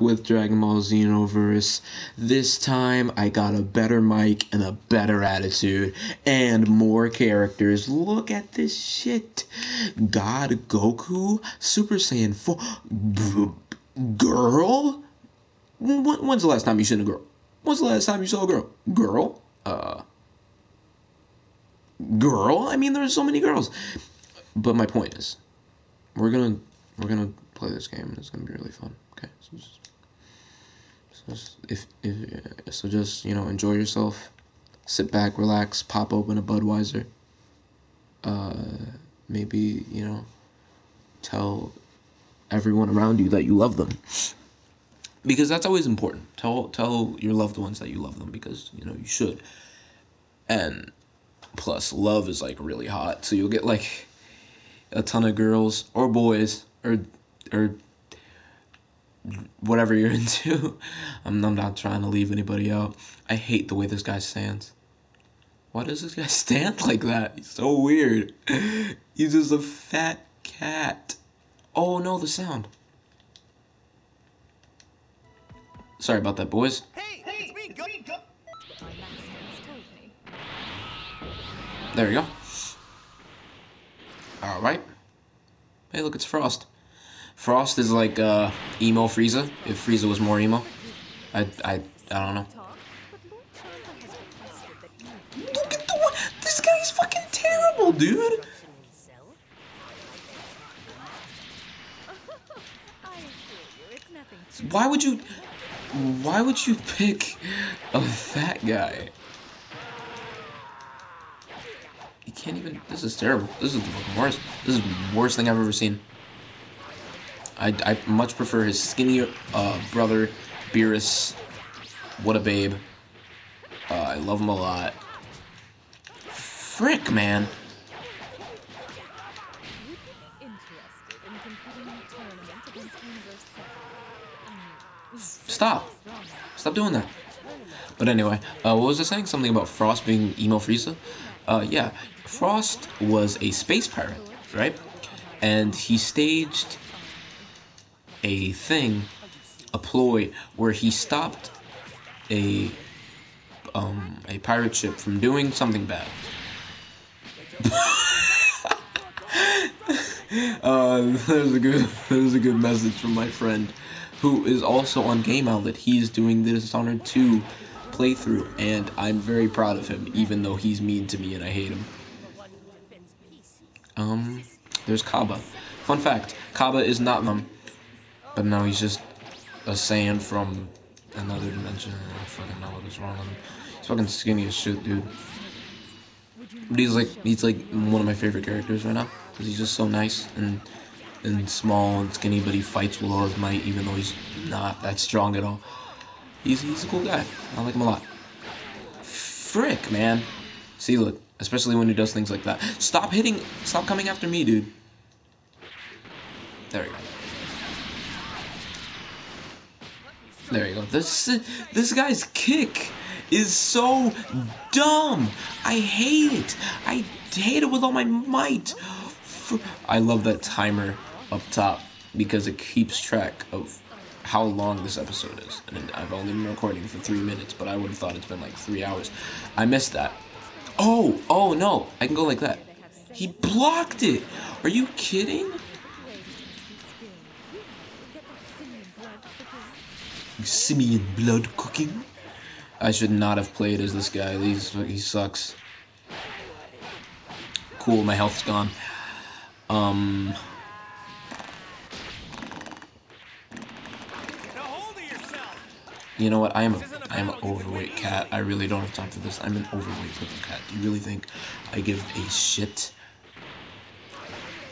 with Dragon Ball Xenoverse. This time I got a better mic and a better attitude and more characters. Look at this shit. God Goku, Super Saiyan 4. Girl? When's the last time you seen a girl? When's the last time you saw a girl? Girl? Uh. Girl? I mean, there's so many girls. But my point is, we're gonna we're gonna play this game and it's gonna be really fun. Okay, so just, so just if, if so, just you know, enjoy yourself, sit back, relax, pop open a Budweiser. Uh, maybe you know, tell everyone around you that you love them, because that's always important. Tell tell your loved ones that you love them because you know you should. And plus, love is like really hot, so you'll get like a ton of girls or boys or or whatever you're into. I'm, I'm not trying to leave anybody out. I hate the way this guy stands. Why does this guy stand like that? He's so weird. He's just a fat cat. Oh no, the sound. Sorry about that, boys. Hey, hey, it's me, go, go. There we go. Alright. Hey, look, it's Frost. Frost is like uh, emo Frieza, if Frieza was more emo. I, I, I don't know. Look at the one! This guy's fucking terrible, dude! Why would you... Why would you pick a fat guy? You can't even... This is terrible. This is the worst. This is the worst thing I've ever seen. I, I much prefer his skinnier uh, brother, Beerus. What a babe. Uh, I love him a lot. Frick, man. Stop. Stop doing that. But anyway, uh, what was I saying? Something about Frost being emo Frieza? Uh, yeah, Frost was a space pirate, right? And he staged a thing, a ploy, where he stopped a um, a pirate ship from doing something bad. uh, there's a good there's a good message from my friend, who is also on Game Outlet. He's doing the Dishonored 2 playthrough, and I'm very proud of him, even though he's mean to me and I hate him. Um, there's Cabba. Fun fact, Cabba is not them. But now he's just a Saiyan from another dimension. I don't fucking know what is wrong with him. He's fucking skinny as shit, dude. But he's like, he's like one of my favorite characters right now. Because he's just so nice and and small and skinny, but he fights with all his might, even though he's not that strong at all. He's, he's a cool guy. I like him a lot. Frick, man. See, look, especially when he does things like that. Stop hitting, stop coming after me, dude. There we go. There you go. This this guy's kick is so dumb. I hate it. I hate it with all my might. I love that timer up top because it keeps track of how long this episode is. And I've only been recording for three minutes, but I would have thought it's been like three hours. I missed that. Oh, oh no. I can go like that. He blocked it. Are you kidding? Simian blood cooking. I should not have played as this guy. He's, he sucks. Cool, my health's gone. Um... You know what? I am a I am an overweight cat. I really don't have time for this. I'm an overweight little cat. Do you really think I give a shit?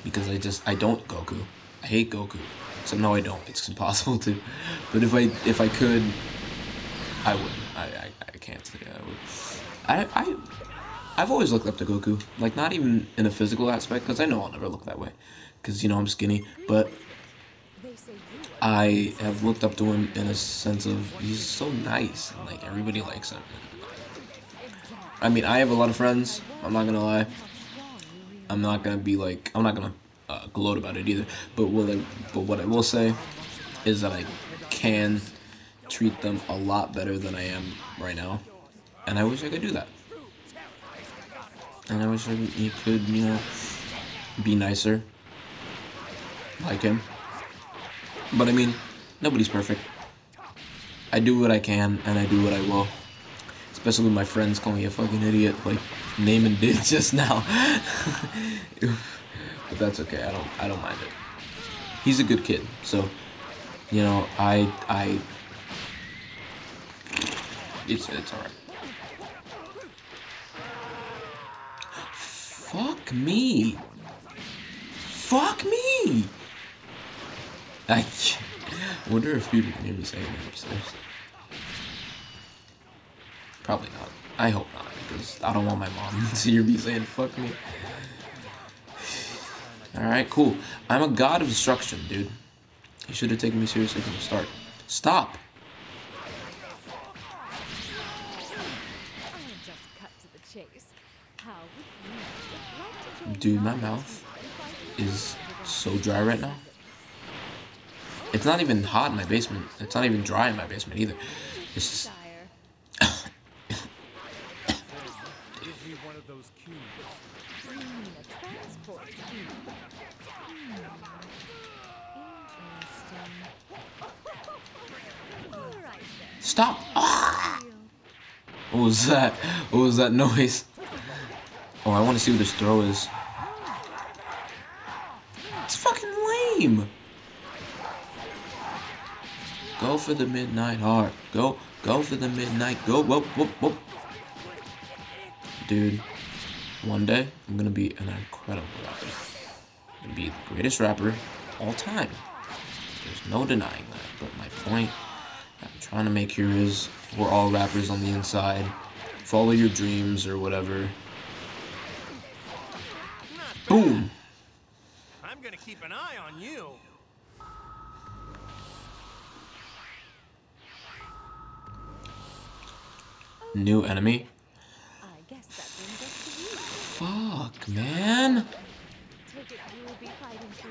Because I just I don't Goku. I hate Goku. So no, I don't. It's impossible to. But if I if I could, I would. I I, I can't say I would. I I I've always looked up to Goku. Like not even in a physical aspect, because I know I'll never look that way, because you know I'm skinny. But I have looked up to him in a sense of he's so nice and like everybody likes him. I mean, I have a lot of friends. I'm not gonna lie. I'm not gonna be like I'm not gonna uh, gloat about it either. But what I but what I will say is that I can treat them a lot better than I am right now. And I wish I could do that. And I wish I, he could, you know, be nicer. Like him. But I mean, nobody's perfect. I do what I can, and I do what I will. Especially my friends call me a fucking idiot, like Naaman did just now. but that's okay. I don't. I don't mind it. He's a good kid, so you know, I I. It's it's alright. Fuck me. Fuck me. I wonder if people can hear me saying that upstairs. Probably not. I hope not, because I don't want my mom to hear me saying fuck me. Alright, cool. I'm a god of destruction, dude. You should have taken me seriously from the start. Stop! Dude, my mouth is so dry right now. It's not even hot in my basement. It's not even dry in my basement either. It's just... Stop! What was that? What was that noise? Oh, I want to see what this throw is. It's fucking lame! Go for the midnight heart. Go, go for the midnight. Go, whoop, whoop, whoop. Dude, one day, I'm gonna be an incredible rapper. I'm gonna be the greatest rapper all time. There's no denying that. But my point I'm trying to make here is we're all rappers on the inside. Follow your dreams or whatever. Boom. I'm gonna keep an eye on you. New enemy. Fuck, man.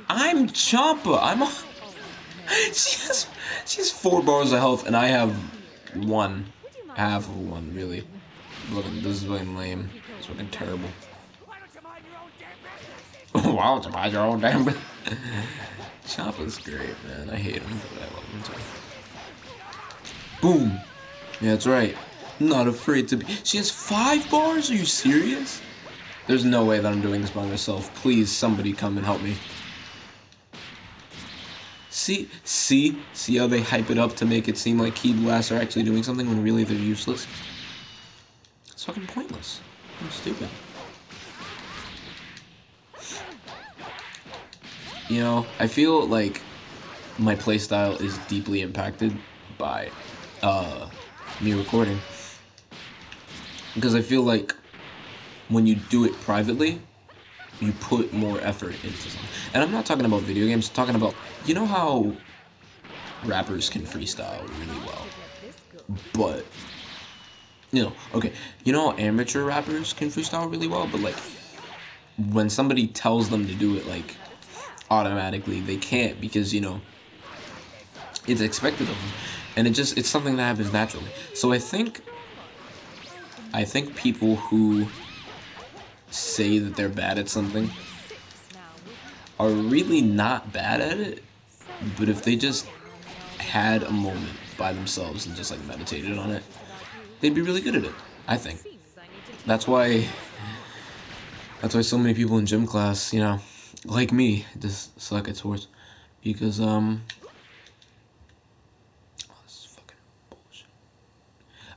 I'm Champa. I'm a... She has, she has four bars of health, and I have one. Half of one, really. Look, this is looking lame. It's looking terrible. Don't you mind your own damn? Champa's great, man. I hate him, but I love him too. Boom. Yeah, that's right. Not afraid to be. She has five bars? Are you serious? There's no way that I'm doing this by myself. Please, somebody come and help me. See, see, see how they hype it up to make it seem like key blasts are actually doing something when really they're useless? It's fucking pointless. I'm stupid. You know, I feel like my playstyle is deeply impacted by uh, me recording. Because I feel like when you do it privately, you put more effort into something. And I'm not talking about video games, I'm talking about, you know how rappers can freestyle really well, but, you know, okay, you know how amateur rappers can freestyle really well, but like, when somebody tells them to do it, like, automatically, they can't because, you know, it's expected of them. And it just, it's something that happens naturally. So I think, I think people who say that they're bad at something are really not bad at it. But if they just had a moment by themselves and just like meditated on it, they'd be really good at it. I think. That's why. That's why so many people in gym class, you know, like me, just suck at sports, because um. Oh.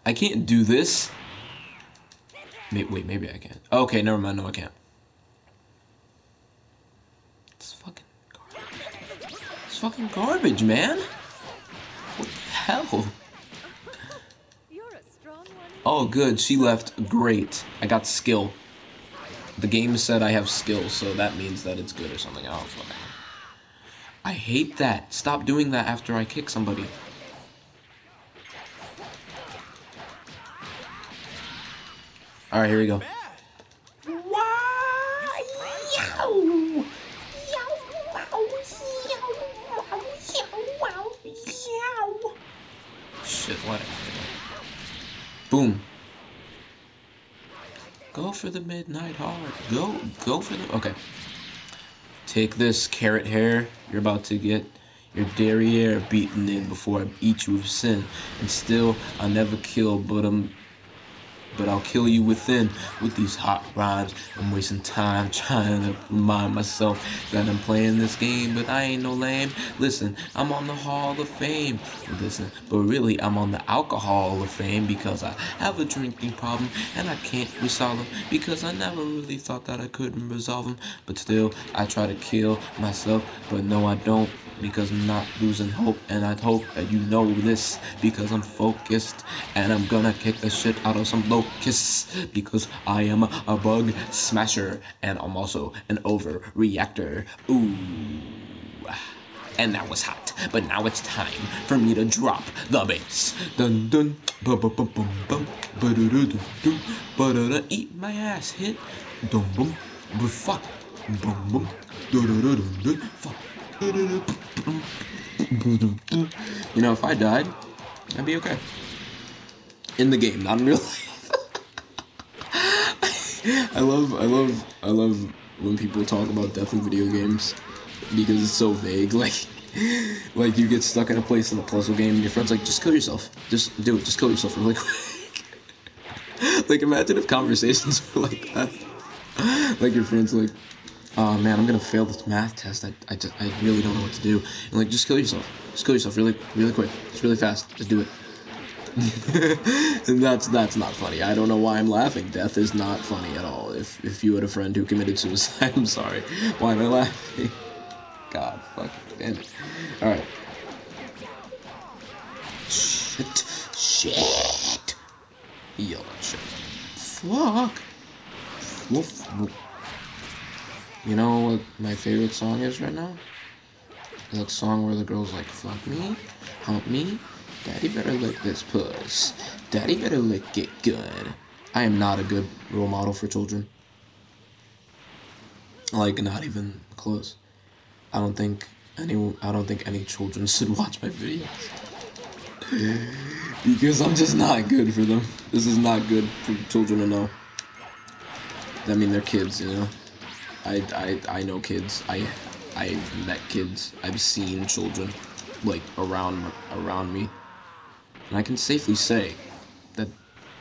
I can't do this wait, maybe I can. Okay, never mind. No, I can't. It's fucking garbage. It's fucking garbage, man. What the hell? Oh, good. She left. Great. I got skill. The game said I have skill, so that means that it's good or something. I don't fucking I hate that. Stop doing that after I kick somebody. All right, here we go. shit. What? Boom. Go for the midnight hard. Go, go for the. Okay. Take this carrot hair. You're about to get your derriere beaten in before I eat you with sin. And still, I'll never kill, but I'm but I'll kill you within with these hot rhymes. I'm wasting time trying to remind myself that I'm playing this game, but I ain't no lame. Listen, I'm on the Hall of Fame. Listen, but really, I'm on the Alcohol of Fame because I have a drinking problem and I can't resolve them because I never really thought that I couldn't resolve them. But still, I try to kill myself, but no, I don't because I'm not losing hope, and I hope that you know this because I'm focused and I'm gonna kick the shit out of some locusts because I am a bug smasher and I'm also an overreactor. Ooh. And that was hot, but now it's time for me to drop the bass. Dun dun, ba ba ba bum bum, ba da da da da, ba da da. Eat my ass, hit, dum bum, but fuck, bum bum, da da da da da, fuck. You know, if I died, I'd be okay. In the game, not in real life. I love, I love, I love when people talk about death in video games because it's so vague. Like, like you get stuck in a place in a puzzle game, and your friend's like, "Just kill yourself. Just do it. Just kill yourself really quick." like, imagine if conversations were like that. like your friend's like, oh man, I'm gonna fail this math test. I, I, just, I really don't know what to do. And like, just kill yourself. Just kill yourself really, really quick. Just really fast. Just do it. and that's that's not funny. I don't know why I'm laughing. Death is not funny at all. If if you had a friend who committed suicide, I'm sorry. Why am I laughing? God, fuck, damn it. All right. Shit, shit. At shit. Fuck. Woof, woof. You know what my favorite song is right now? That song where the girl's like, fuck me, hump me, daddy better lick this puss, daddy better lick it good. I am not a good role model for children. Like, not even close. I don't think any, I don't think any children should watch my videos. because I'm just not good for them. This is not good for children to know. I mean, they're kids, you know? I, I, I know kids. I I met kids. I've seen children like around around me. And I can safely say that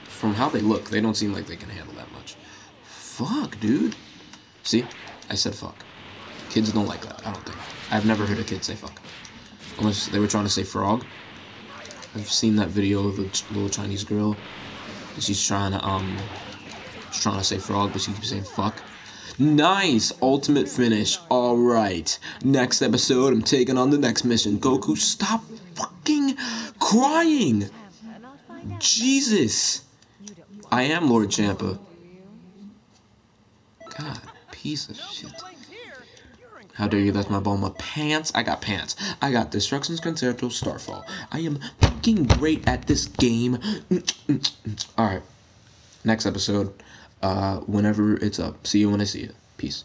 from how they look, they don't seem like they can handle that much. Fuck, dude. See? I said fuck. Kids don't like that, I don't think. I've never heard a kid say fuck. Unless they were trying to say frog. I've seen that video of the little Chinese girl. She's trying to um she's trying to say frog, but she keeps saying fuck. Nice! Ultimate finish. Alright. Next episode, I'm taking on the next mission. Goku, stop fucking crying! Jesus! I am Lord Champa. God, piece of shit. How dare you, that's my ball, my pants. I got pants. I got Destruction's Concerto Starfall. I am fucking great at this game. Mm, mm, mm, Alright. Next episode uh, whenever it's up. See you when I see you. Peace.